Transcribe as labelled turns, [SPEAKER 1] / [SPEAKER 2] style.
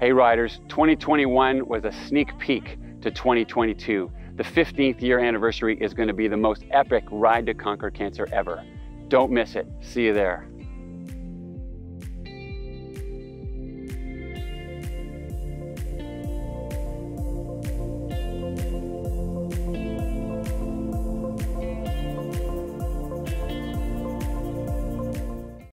[SPEAKER 1] Hey riders, 2021 was a sneak peek to 2022. The 15th year anniversary is going to be the most epic ride to conquer cancer ever. Don't miss it. See you there.